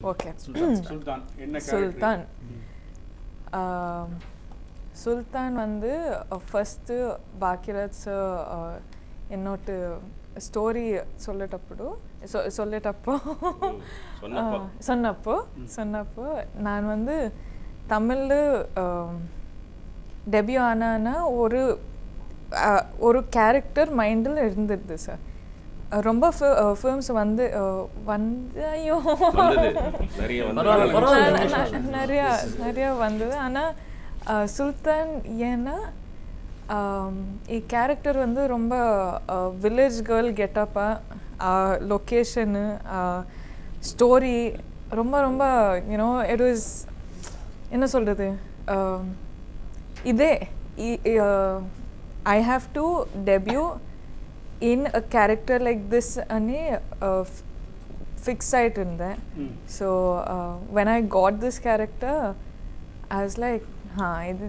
Okay சுல்தான் என்ன சுல்தான் ஆம், சுல்தான் வந்து ఫస్ట్ బాకిరాజ్ ఎన్నోటి స్టోరీ సొల్లేటప్పుడు சொ- சொல்லேட்டப்போ சொன்னப்போ. ஆ, சொன்னப்போ சொன்னப்போ நான் வந்து தமிழில் டெபியூ ஆனான்னா ஒரு ஆ, ஒரு கேரக்டர் மைண்டில் இருந்தது சார் ரொம்ப ஃபிலிம்ஸ் வந்து ஆ, வந்து ஐயோ வந்தது நிறைய வந்து பரவாயில்ல, பரவாயில்ல. ந- ந- நிறையா நிறையா வந்தது ஆனால் சுல்தான் ஏன்னா ஆம், ఈ క్యారెక్టర్ வந்து ரொம்ப village girl getup location story ரொம்ப ரொம்ப யூனோ இட் வாஸ் என்ன சொல்கிறது இதே I have to debut in a character like this ani fix ஆகிட்டு இருந்தேன் so when I got this character I like ஆ இது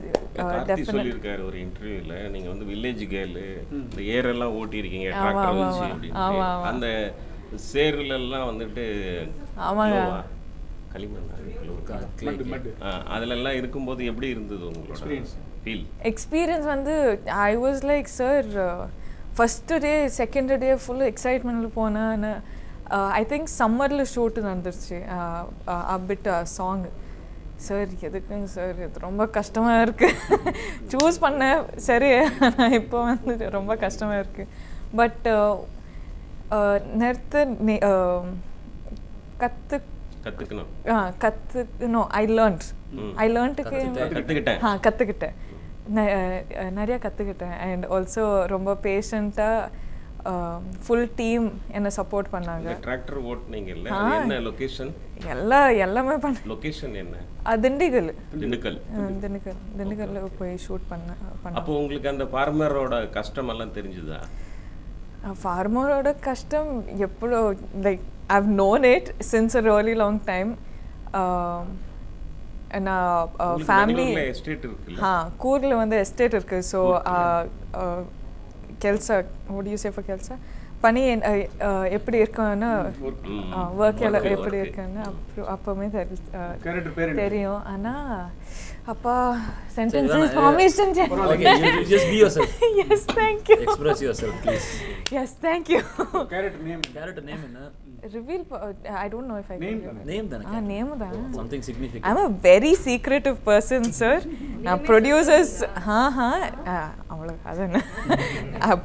ஒரு இன்டர்வியூவில் நீங்கள் வந்து வில்லேஜ் கேர்ளு இந்த ஏரெல்லாம் ஓட்டியிருக்கீங்க டிராக்டர் வச்சு அப்படின்னு அந்த சேருலெல்லாம் வந்துட்டு ஆமாங்க. அதுலெல்லாம் இருக்கும்போது எப்படி இருந்தது உங்களோட எக்ஸ்பீரியன்ஸ் வந்து I was like sir first day second day full எக்ஸைட்மெண்ட்டில் போனேன் ஐ திங்க் சம்மரில் ஷூட்டு நடந்துருச்சு. அப்பிட் சாங் சார் எதுக்குங்க சார் இது ரொம்ப கஷ்டமாக இருக்குது சூஸ் பண்ணேன் சரி இப்போ வந்து ரொம்ப கஷ்டமாக இருக்குது பட் நிறுத்த கற்று கத்துக்கணும். கற்றுக்கணும் ஐ லேர்ன்ட். ஐ லேர்ன்ட்டுக்கு கத்துக்கிட்டேன். ஆ கற்றுக்கிட்டேன் நிறையா கற்றுக்கிட்டேன் அண்ட் ஆல்சோ ரொம்ப பேஷண்ட்டாக ஃபுல் டீம் என்னை சப்போர்ட் பண்ணாங்க. டிராக்டர் ஓட்டுனீங்கல்ல ஆ. அது என்ன லொகேஷன் எல்லாம் எல்லாமே பண்ண லொகேஷன் என்ன? திண்டிக்கல். திண்டுக்கல். திண்டுக்கல். திண்டுக்கல்ல போய் ஷூட் பண்ண அப்போ உங்களுக்கு அந்த ஃபார்மரோட கஷ்டம் எல்லாம் தெரிஞ்சுதா? ஃபார்மரோட கஷ்டம் எப்போ like I've known it since a really long time நான் ஃபேமிலி ಹಾಂ ಕೂರ್ಲ ಒಂದು ಎಸ್ಟೇಟ್ ಇருக்கு ஸோ ಕೆಲಸ ஓடியூ சேஃபாக கெல்சா பணி எப்படி இருக்கும்னு ஒர்க் எப்படி இருக்குன்னு அப்புறம் அப்பவுமே தெரியும் தெரியும். ஆனால் அப்பா sentences formation just be yourself yes thank you express your please yes thank you carrot name carrot name என்ன? Reveal I don't know if I Name can தானே? Name தானே? ஆ நேம் தான் Something significant. I'm a very secretive person sir நான் producers ஹா ஹா அவ்வளோ அது என்ன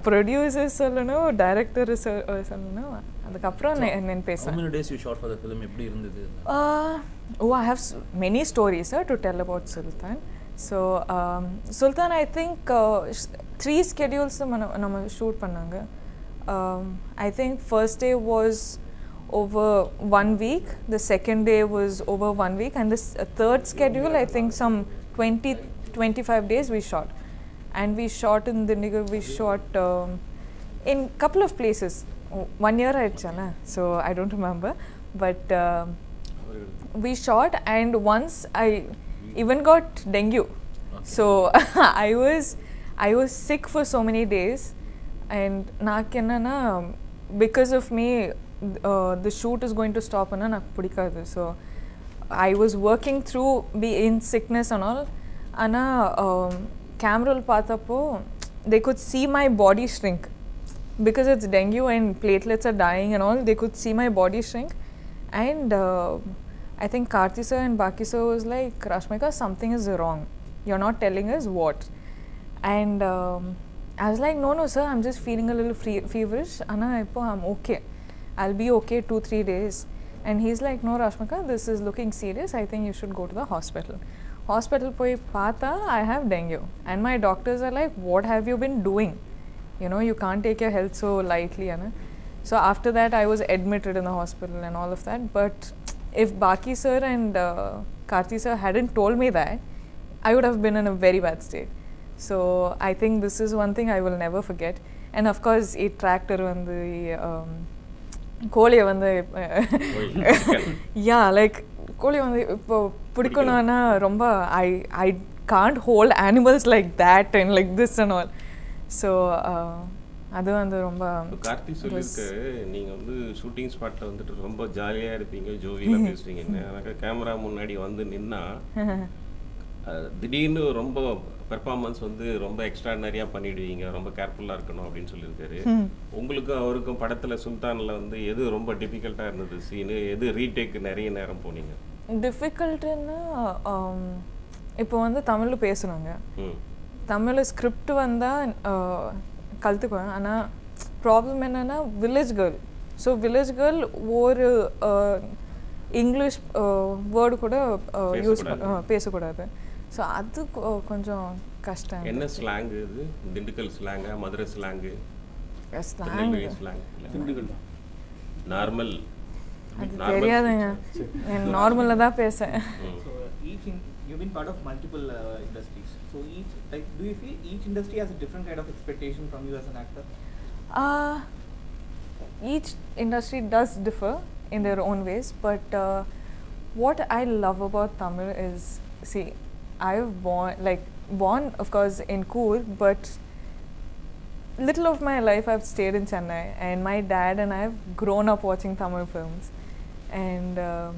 ப்ரொடியூசர்ஸ் சொல்லணும் டைரக்டர் சொல்லணும் அதுக்கப்புறம் நான் நான் How பேசுவேன் many days you shot for the film? எப்படி இருந்தது? ஓ I have many stories to tell about Sultan so Sultan I think three schedules நம்ம நம்ம ஷூட் பண்ணாங்க I think first day was over one week. The second day was over one week. And this uh, third schedule i think some 20 25 days we shot. And we shot in the nigger we shot um, in couple of places. One year I chana, so i don't remember. But um, we shot and once i even got dengue. So i was i was sick for so many days. And nakenana because of me uh, the shoot is going to stop and pudikadu so i was working through be in sickness and all. Ana um, camera paathapo they could see my body shrink. Because it's dengue and platelets are dying and all they could see my body shrink. And uh, i think karthi sir and baki sir was like rashmika something is wrong. You're not telling us what. And um, i was like no no sir i'm just feeling a little feverish. Anna, ipo i'm okay. I'll be okay two, three days. And he's like, no, Rashmika, this is looking serious. I think you should go to the hospital. Hospital poi pata, I have dengue. And my doctors are like, what have you been doing? You know, you can't take your health so lightly. Anna. So after that, I was admitted in the hospital and all of that. But if Baki sir and uh, Karthi sir hadn't told me that, I would have been in a very bad state. So I think this is one thing I will never forget. And of course, it tracked around the um, கோழியை வந்து யா like கோழி வந்து இப்போ பிடிக்கணும்னா ரொம்ப I I can't hold animals like that and like this and all so அது வந்து ரொம்ப கார்த்தி சொல்லியிருக்காரு நீங்க வந்து ஷூட்டிங் ஸ்பாட்ல வந்துட்டு ரொம்ப ஜாலியா இருப்பீங்க ஜோவியலா பேசுவீங்கன்னு எனக்கு கேமரா முன்னாடி வந்து நின்னா திடீர்னு ரொம்ப பெர்ஃபார்மன்ஸ் வந்து ரொம்ப எக்ஸ்ட்ராடனரியா பண்ணிடுவீங்க. ரொம்ப கேர்ஃபுல்லா இருக்கணும் அப்படின்னு சொல்லியிருக்காரு. உங்களுக்கும் அவருக்கும் படத்துல சுல்தான்ல வந்து எது ரொம்ப டிஃபிகல்ட்டா இருந்தது? சீனு எது ரீடேக் நிறைய நேரம் போனீங்க? டிஃபிகல்ட்டுன்னா இப்போ வந்து தமிழில் பேசுனாங்க ம். தமிழில் ஸ்கிரிப்ட் வந்தால் கற்றுக்குவேன் ஆனால் ப்ராப்ளம் என்னென்னா village girl so village girl ஒரு இங்கிலீஷ் வேர்டு கூட யூஸ் பேசக்கூடாது. ஸோ அது கொ- கொஞ்சம் கஷ்டம் என்ன ஸ்லாங் இது திண்டுக்கல் ஸ்லாங்கா Madurai slang slang Tirunelveli slang Dindigul தான் நார்மல் அது தெரியாதுங்க நார்மலில் தான் பேசேன் So each in, you've been part of multiple uh, industries. So each like do you feel each industry has a different kind of expectation from you as an actor? Uh, each industry does differ in their own ways, but uh, what I love about Tamil is see, I've born like born of course in Coorg, but little of my life I've stayed in Chennai, and my dad and I have grown up watching Tamil films, and um,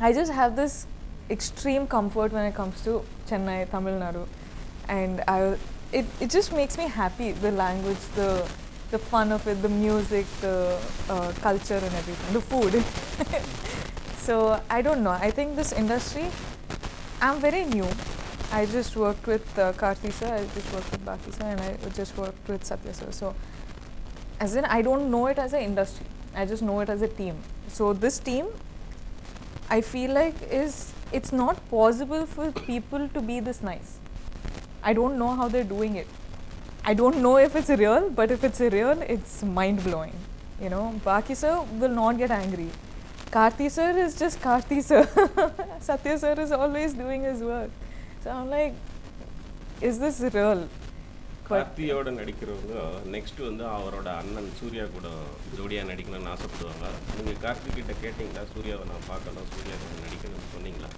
I just have this extreme comfort when it comes to Chennai, Tamil Nadu, and I it, it just makes me happy the language, the the fun of it, the music, the uh, culture, and everything, the food. so I don't know. I think this industry, I'm very new. I just worked with uh, Karthi sir, I just worked with Baki sir, and I just worked with Satya sir. So, as in, I don't know it as an industry. I just know it as a team. So this team, I feel like is it's not possible for people to be this nice. I don't know how they're doing it. I don't know if it's real, but if it's real, it's mind blowing. You know, Baki sir will not get angry. Karthi sir is just Karthi sir. Satya sir is always doing his work. So I'm like, is this real? கார்த்தியோட நடிக்கிறவங்க next வந்து அவரோட அண்ணன் சூர்யா கூட ஜோடியா நடிக்கணும்னு ஆசைப்படுவாங்க நீங்க கார்த்தி கிட்ட கேட்டீங்களா சூர்யாவை நான் பார்க்கணும் சூர்யா கூட நடிக்கணும்னு சொன்னீங்களா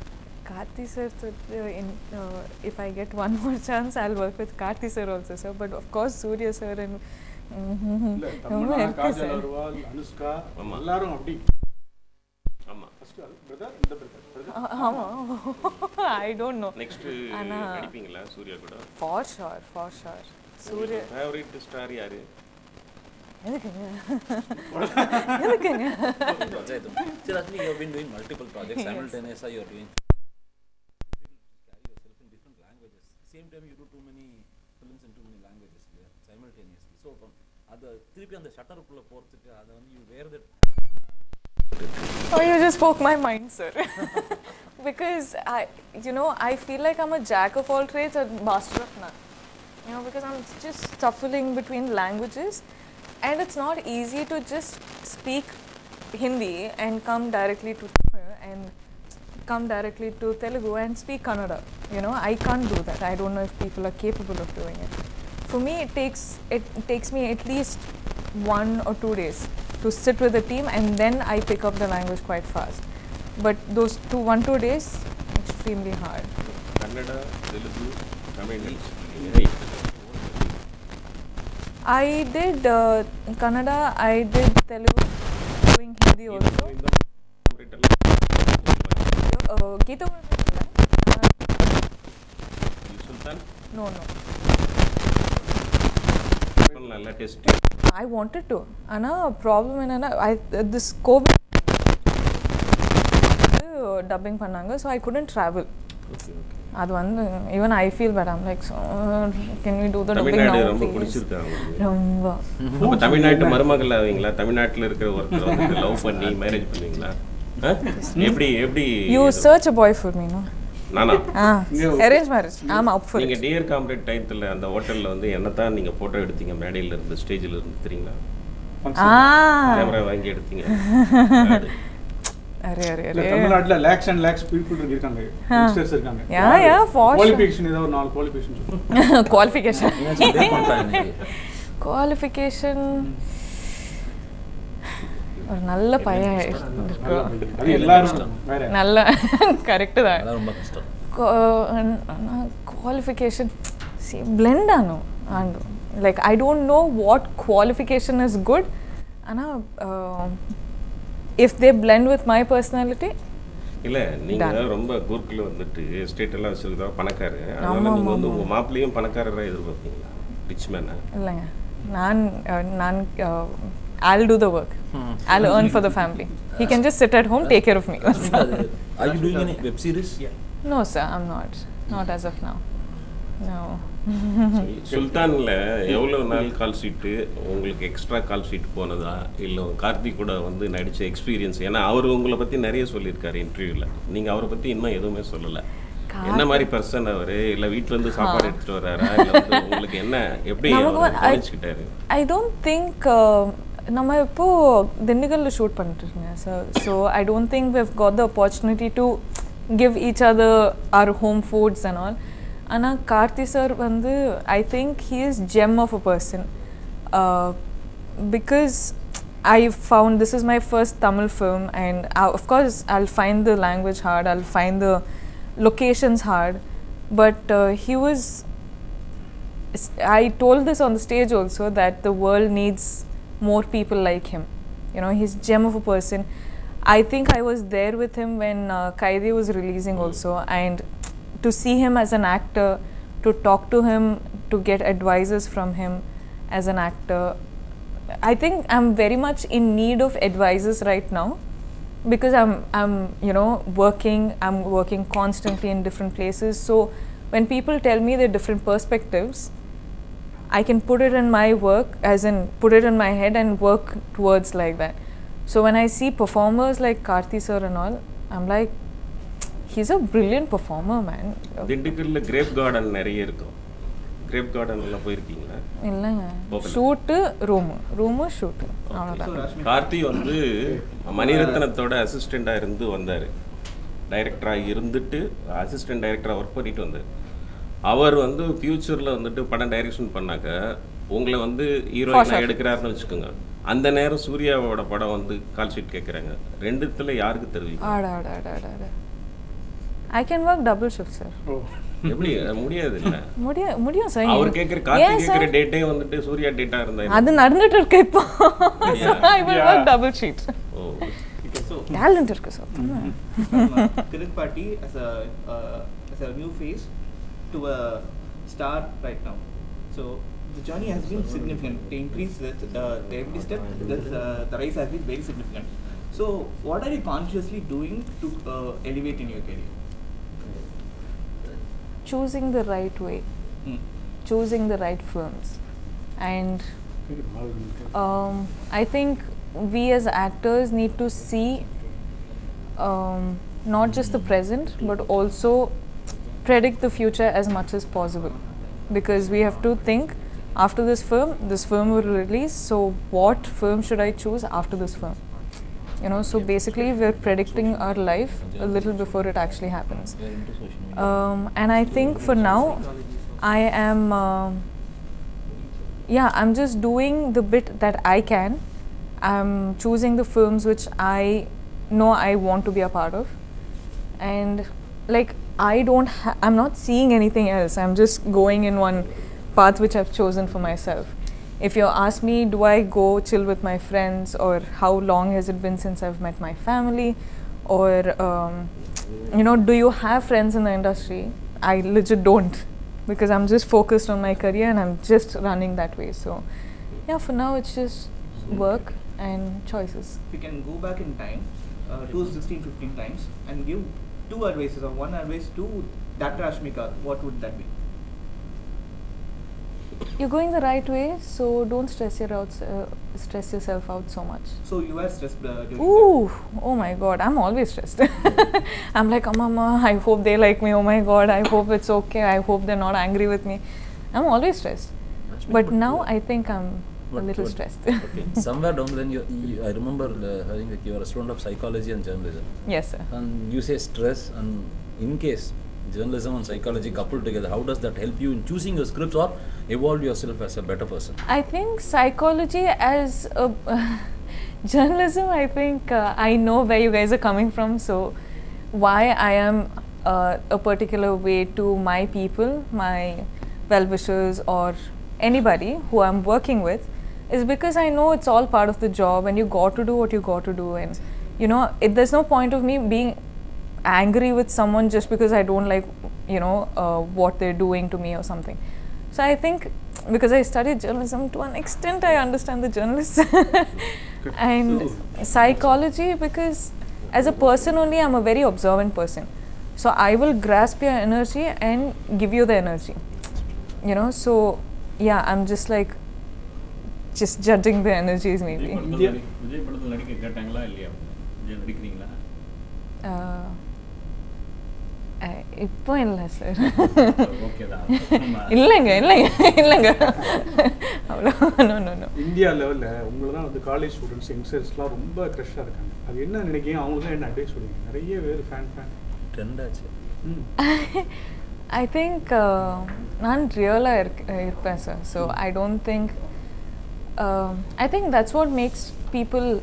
Karthi sir, so, uh, in, uh, if I get one more chance, I'll work with Karthi sir also, sir. But of course, Surya sir and. இல்ல ரொம்ப பிரதர் இந்த பிரதர் பிரதர் Uh, ஆமா. I don't know. நெக்ஸ்ட் ஆனா- நடிப்பீங்களா சூர்யா கூட For sure, for sure. Surya. Favourite star யாரு எதுக்குங்க எதுக்குங்க Ajay, so Rajni, you have been doing multiple projects Yes. simultaneously. You are doing carry yourself in different languages. Same time, you do too many films in too many languages there simultaneously. So, அது திருப்பி அந்த ஷட்டருக்குள்ள போறதுக்கு அதை வந்து you wear that Oh, you just spoke my mind, sir. because I, you know, I feel like I'm a jack of all trades and master of none. You know, because I'm just shuffling between languages, and it's not easy to just speak Hindi and come directly to Tamil and come directly to Telugu and speak Kannada. You know, I can't do that. I don't know if people are capable of doing it. For me, it takes it takes me at least one or two days to sit with the team and then I pick up the language quite fast. But those two, one, two days, extremely hard. Kannada Telugu, Tamil, I did uh, I did Telugu, doing Hindi also. Uh, Geetam No, Let us test I wanted to. ஆனால் problem என்னன்னா I this Covid dubbing பண்ணாங்க so I couldn't travel. Okay okay அது வந்து even I feel bad I'm like can we do the dubbing now ரொம்ப பிடிச்சிருக்கா உங்களுக்கு ரொம்ப. அப்ப தமிழ்நாட்டு மருமகள் ஆவீங்களா தமிழ்நாட்டில் இருக்கிற ஒருத்தர் வந்து லவ் பண்ணி மேரேஜ் பண்ணுவீங்களா? ஆ? எப்படி எப்படி? You search a boy for me no நானா? ஆ அரேஞ்ச் மேரேஜ் ஆமாம் அப் நீங்க டியர் காம்ரேட் டயத்தில் அந்த ஹோட்டல்ல வந்து என்னத்தான் நீங்க போட்டோ எடுத்தீங்க? மேடையில இருந்து ஸ்டேஜ்ல இருந்து தெரியுங்களா? கேமரா வாங்கி எடுத்தீங்க. அரே அரே இல்ல அரே. தமிழ்நாட்டுல லேக்ஸ் அண்ட் லேக்ஸ் பீப்புள் இருக்காங்க. யங்ஸ்டர்ஸ் இருக்காங்க. குவாலிஃபிகேஷன் ஒரு நாலு குவாலிஃபிகேஷன் குவாலிஃபிகேஷன். குவாலிஃபிகேஷன் ஒரு நல்ல பையன் இருக்கு நல்ல கரெக்டு தான். ரொம்ப கஷ்டம். குவாலிஃபிகேஷன் சி blend ஆனும் and like I don't know what qualification is good ஆனால் if they blend with my personality இல்லை நீங்கள் ரொம்ப குர்க்கில் வந்துட்டு ஸ்டேட் எல்லாம் வச்சுருக்கா பணக்காரு அதனால நீங்கள் வந்து உங்கள் மாப்பிள்ளையும் பணக்காரராக எதிர்பார்ப்பீங்களா? ரிச் மேனா இல்லைங்க. நான் நான் I'll do the work. I'll earn for the family. He can just sit at home, take care of me. Are you doing any web series? Yeah. no, sir, I'm not. Not as of now. No. சுல்தான்ல எவ்வளவு நாள் call sheet உங்களுக்கு extra call sheet போனதா இல்லை கார்த்திக் கூட வந்து நடிச்ச experience ஏன்னா அவர் உங்களை பத்தி நிறைய சொல்லியிருக்காரு இன்டர்வியூல நீங்க அவரை பத்தி இன்னும் எதுவுமே சொல்லல என்ன மாதிரி பர்சன் அவரு இல்ல வீட்ல இருந்து சாப்பாடு எடுத்துட்டு வர்றாரா இல்ல உங்களுக்கு என்ன எப்படி ஐ டோன்ட் திங்க் நம்ம இப்போ திண்டுக்கல்ல ஷூட் பண்ணிட்டு இருக்கேன் sir so I don't think we've got the opportunity to give each other our home foods and all ஆனால் கார்த்தி சார் வந்து I think he is gem of a person uh, because I found this is my first Tamil film and uh, of course I'll find the language hard I'll find the locations hard but uh, he was s- I told this on the stage also that the world needs more people like him. You know, he's gem of a person. I think I was there with him when uh, Kaithi was releasing also, and to see him as an actor, to talk to him, to get advices from him as an actor. I think I'm very much in need of advices right now because I'm I'm you know working I'm working constantly in different places so when people tell me their different perspectives I can put it in my work as in put it in my head and work towards like that so when I see performers like Karthi sir and all I'm like he's a brilliant performer man திண்டுக்கல்ல grape garden நிறைய இருக்கும் grape garden எல்லாம் போயிருக்கீங்களா இல்லைங்க. Shoot room room shoot அவ்வளோதான் கார்த்தி வந்து மணிரத்னத்தோட அசிஸ்டண்டா இருந்து வந்தாரு டைரக்டரா இருந்துட்டு அசிஸ்டன்ட் டைரக்டரா ஒர்க் பண்ணிட்டு வந்தார் அவர் வந்து ஃபியூச்சர்ல வந்துட்டு படம் டைரக்ஷன் பண்ணாக்க உங்களை வந்து ஹீரோயினா sure. எடுக்கிறாருன்னு வச்சுக்கோங்க. அந்த நேரம் சூர்யாவோட படம் வந்து கால் ஷீட் கேட்குறாங்க ரெண்டுத்துல யாருக்கு தருவீங்க ஆட ஆட ஆட ஆட ஆட. I can work double shift sir எப்படி? முடியாது இல்ல முடியும் முடியும் சார் அவர் கேட்குற கார்த்தி கேட்குற டேட்டே வந்துட்டு சூர்யா டேட்டா இருந்தா? அது நடந்துட்டு இருக்கு இப்போ. I will. Work double sheet oh. Talent இருக்கு sir from uh, Kirit Party as a uh, to a star right now. So the journey has been significant. The increase that uh, every step, this, uh, the rise has been very significant. So what are you consciously doing to uh, elevate in your career? choosing the right way Hmm. choosing the right firms, and um, I think we as actors need to see um, not just the present but also predict the future as much as possible because we have to think after this film this film will release so what film should I choose after this film you know so basically we're predicting our life a little before it actually happens We are into social media. um, and I think for now, I am, um yeah, I'm just doing the bit that I can. I'm choosing the films which I know I want to be a part of, and like I don't, I'm not seeing anything else. I'm just going in one path which I've chosen for myself. If you ask me, do I go chill with my friends, or how long has it been since I've met my family, or um, you know, do you have friends in the industry? I legit don't because I'm just focused on my career and I'm just running that way. So, yeah, for now it's just work and choices. If you can go back in time, uh, 2016, 15 times, and give two advices or one advice to that Rashmika, what would that be? You're going the right way, so don't stress your out, uh, stress yourself out so much. So you were stressed uh, during Ooh, oh my god, I'm always stressed. I'm like, oh mama, I hope they like me. Oh my god, I hope it's okay. I hope they're not angry with me. I'm always stressed. But now I think I'm a But little what- stressed. okay. Somewhere down the line, you, you, I remember uh, hearing that you are a student of psychology and journalism. yes, sir. And you say stress, and in case journalism and psychology coupled together, how does that help you in choosing your scripts or evolve yourself as a better person? I think psychology as a journalism. I think uh, I know where you guys are coming from. So why I am uh, a particular way to my people, my well wishers, or anybody who I'm working with is because I know it's all part of the job and you got to do what you got to do and you know it, there's no point of me being angry with someone just because I don't like you know uh, what they're doing to me or something. So I think because I studied journalism to an extent I understand the journalists and psychology because as a person only I'm a very observant person. So I will grasp your energy and give you the energy. You know, so yeah, I'm just like just judging the energies maybe. Vijay படத்தில் நடிக்க கேட்டாங்களா இல்லையா? விஜய் நடிக்கிறீங்களா? இப்போ இல்லை sir. Okay தான். இல்லைங்க இல்லைங்க இல்லைங்க. அவ்வளோ நோ நோ நோ இந்தியா லெவலில் உங்களை தான் வந்து காலேஜ் ஸ்டூடெண்ட்ஸ் யங்ஸ்டர்ஸ்லாம் ரொம்ப க்ரஷ்ஷாக இருக்காங்க. அது என்ன நினைக்கிறீங்க? அவங்களுக்கு என்ன அட்வைஸ் சொல்லுவீங்க நிறைய பேர் ஃபேன் ஃபேன் ட்ரெண்ட் ஆச்சு. ம். ஐ திங்க் நான் ரியலாக இருக் இருப்பேன் sir so I don't think Um, I think that's what makes people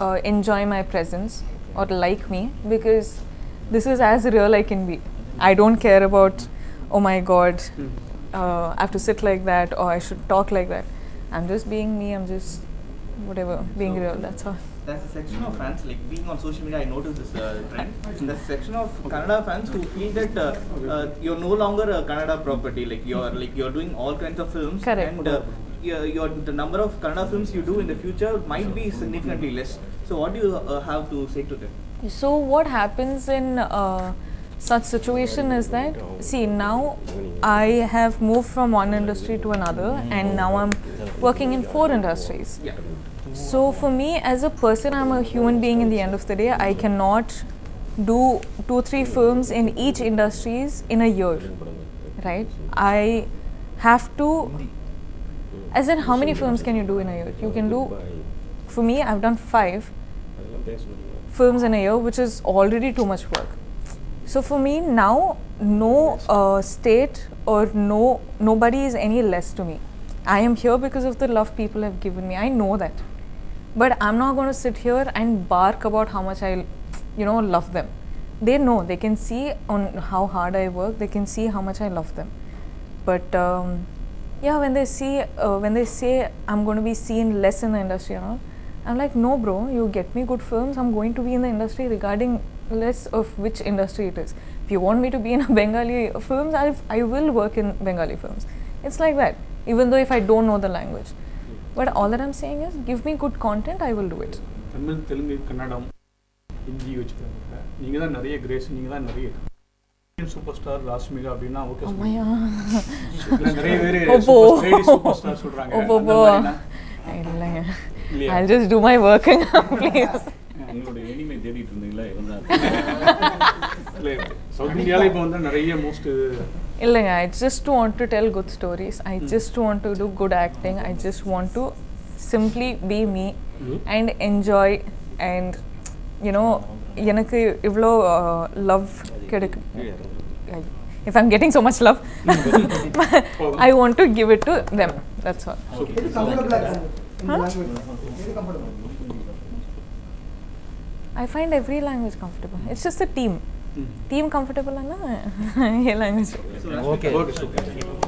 uh, enjoy my presence or like me because this is as real I can be. I don't care about, oh my god, uh, I have to sit like that or I should talk like that. I'm just being me, I'm just whatever, being so real, that's all. There's a section of fans, like being on social media, I noticed this uh, trend. There's a section of Kannada fans who feel that uh, uh, you're no longer a Kannada property, like you're like you're doing all kinds of films, Correct. and uh, your, your the number of Kannada films you do in the future might be significantly less. So what do you uh, have to say to them? So what happens in uh, such situation is that see now I have moved from one industry to another and now I'm working in four industries. Yeah. So for me as a person I'm a human being in the end of the day I cannot do two three films in each industries in a year right I have to as in, how many films can you do in a year? You can do, for me, I've done five films in a year, which is already too much work. So for me now, no uh, state or no nobody is any less to me. I am here because of the love people have given me. I know that, but I'm not going to sit here and bark about how much I, you know, love them. They know. They can see on how hard I work. They can see how much I love them. But um, yeah, when they see uh, when they say I'm going to be seen less in the industry and all, I'm like, no, bro, you get me good films. I'm going to be in the industry regarding less of which industry it is. If you want me to be in a Bengali films, I I will work in Bengali films. It's like that. Even though if I don't know the language, but all that I'm saying is, give me good content, I will do it. Tamil Telugu Kannada Hindi வச்சுக்கிறாங்க நீங்கள் தான் நிறைய grace நீங்கள் தான் நிறைய super star Rashmika அப்படின்னா okay Oh நிறைய பேர். சூப்பர் ஸ்டார் சொல்றாங்க? இல்லைங்க. I'll just do my work, please. உங்களோட இனிமை தேடிட்டு இருந்தீங்களா? இவன் இல்ல, சவுத் இந்தியால இப்போ வந்து நிறைய மோஸ்ட் இல்லைங்க. I just want to tell good stories I just want to do good acting I just want to simply be me. And enjoy and you know எனக்கு இவ்வளோ love If I'm getting so much love, I want to give it to them. That's all. I find every language comfortable. It's just a team. Mm-hmm. Team comfortable,